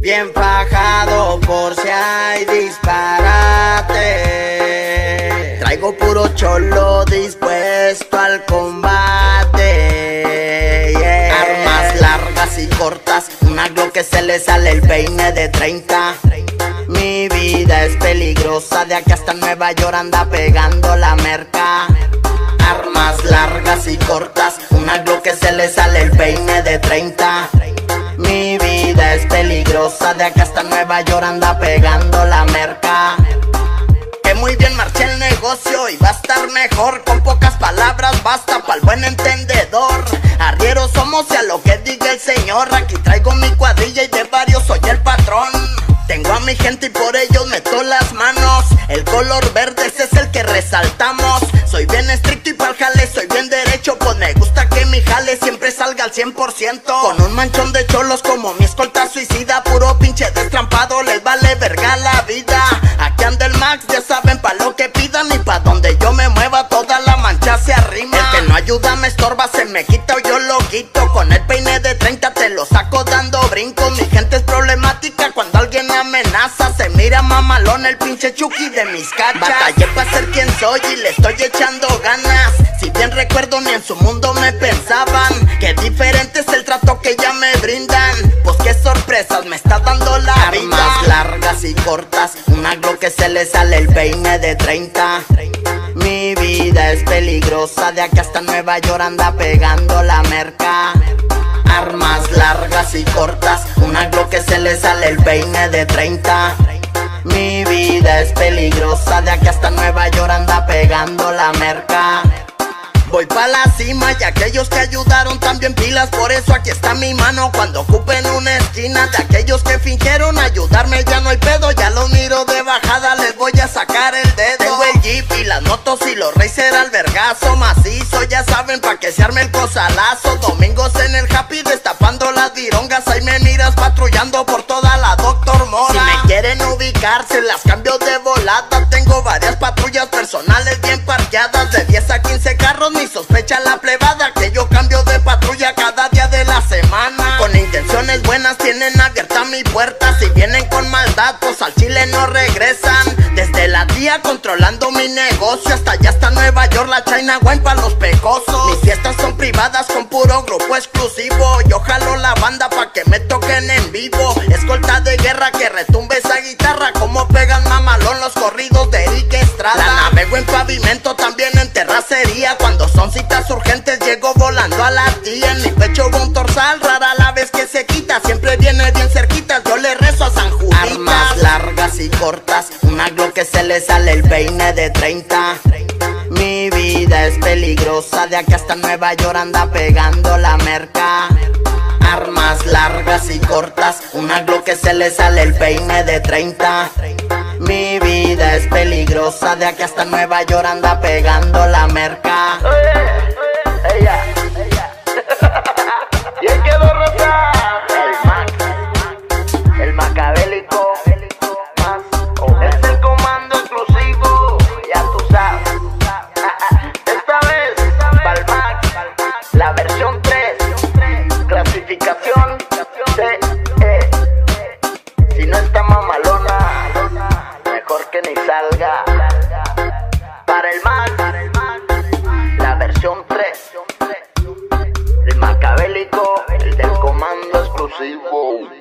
Bien fajado por si hay disparate. Traigo puro cholo dispuesto al combate. Armas largas y cortas, una glock que se le sale el peine de 30. Mi vida es peligrosa, de aquí hasta Nueva York anda pegando la merca. Armas largas y cortas, una glock que se le sale el peine de 30. De acá hasta Nueva York anda pegando la merca. Que muy bien marché el negocio y va a estar mejor. Con pocas palabras basta para el buen entendedor. Arrieros somos y a lo que diga el señor. Aquí traigo mi cuadrilla y de varios soy el patrón. Tengo a mi gente y por ellos meto las manos. El color verde ese es el que resaltamos. Soy bien estricto y pa'l jale, soy bien derecho. Pues me gusta jale siempre salga al 100%. Con un manchón de cholos como mi escolta suicida. Puro pinche destrampado, les vale verga la vida. Aquí anda el Max, ya saben pa' lo que pidan. Y pa' donde yo me mueva, toda la mancha se arrima. El que no ayuda me estorba, se me quita o yo lo quito. Con el peine de 30 te lo saco dando brincos. Mi gente es problemática cuando alguien me amenaza. Se mira mamalón el pinche Chucky de mis cachas. Batallé para ser quien soy y le estoy echando ganas. Si bien recuerdo, ni en su mundo me pensaban. Que diferente es el trato que ya me brindan. Pues qué sorpresas me está dando la vida. Armas largas y cortas, una glock que se le sale el peine de 30. Mi vida es peligrosa, de aquí hasta Nueva York anda pegando la merca. Largas y cortas, una glock que se le sale el peine de 30. Mi vida es peligrosa, de aquí hasta Nueva York anda pegando la merca. Voy pa' la cima y aquellos que ayudaron también pilas Por eso aquí está mi mano cuando ocupen una esquina De aquellos que fingieron ayudarme ya no hay pedo Ya los miro de bajada, les voy a sacar el dedo Tengo el jeep y las motos y los racer al vergazo macizo Ya saben pa' que se arme el cosalazo Domingos en el happy destapando buenas tienen abierta mi puerta Si vienen con maldad pues al chile no regresan. Desde la tía controlando mi negocio Hasta allá hasta Nueva York la China Wine pa' los pecosos. Mis fiestas son privadas con puro grupo exclusivo Yo jalo la banda pa' que me toquen en vivo. Escolta de guerra que retumbe esa guitarra Como pegan mamalón los corridos de Eric Estrada. La navego en pavimento también en terracería Cuando son citas urgentes llego volando a la tía le sale el peine de 30 Mi vida es peligrosa, de aquí hasta Nueva York anda pegando la merca. Armas largas y cortas, una glock que se le sale el peine de 30 mi vida es peligrosa, de aquí hasta Nueva York anda pegando la merca. El del comando exclusivo.